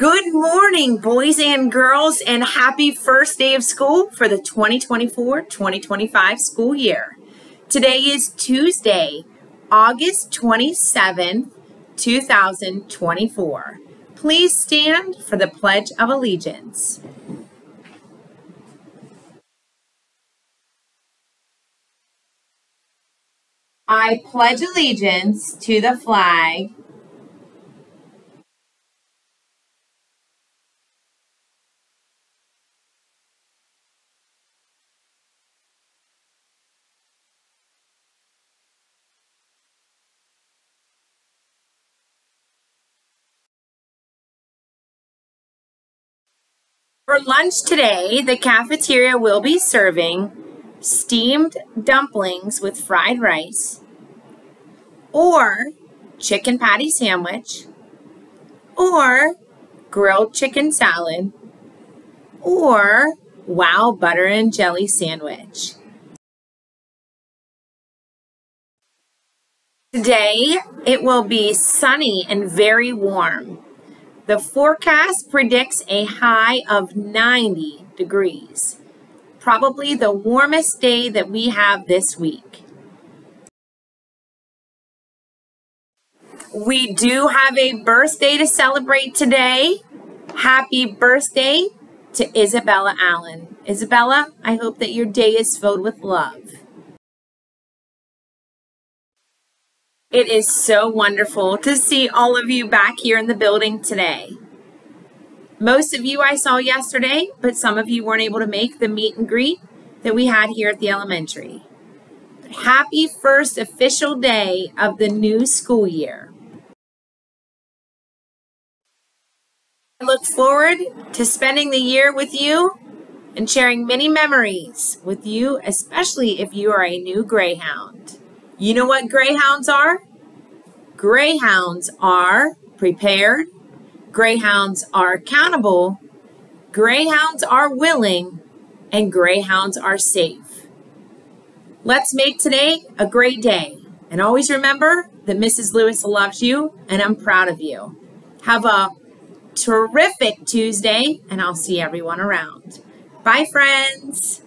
Good morning, boys and girls, and happy first day of school for the 2024 2025 school year. Today is Tuesday, August 27th, 2024. Please stand for the Pledge of Allegiance. I pledge allegiance to the flag For lunch today, the cafeteria will be serving steamed dumplings with fried rice, or chicken patty sandwich, or grilled chicken salad, or wow butter and jelly sandwich. Today, it will be sunny and very warm. The forecast predicts a high of 90 degrees, probably the warmest day that we have this week. We do have a birthday to celebrate today. Happy birthday to Isabella Allen. Isabella, I hope that your day is filled with love. It is so wonderful to see all of you back here in the building today. Most of you I saw yesterday, but some of you weren't able to make the meet and greet that we had here at the elementary. Happy first official day of the new school year. I look forward to spending the year with you and sharing many memories with you, especially if you are a new Greyhound. You know what greyhounds are? Greyhounds are prepared, greyhounds are accountable, greyhounds are willing, and greyhounds are safe. Let's make today a great day. And always remember that Mrs. Lewis loves you and I'm proud of you. Have a terrific Tuesday and I'll see everyone around. Bye, friends.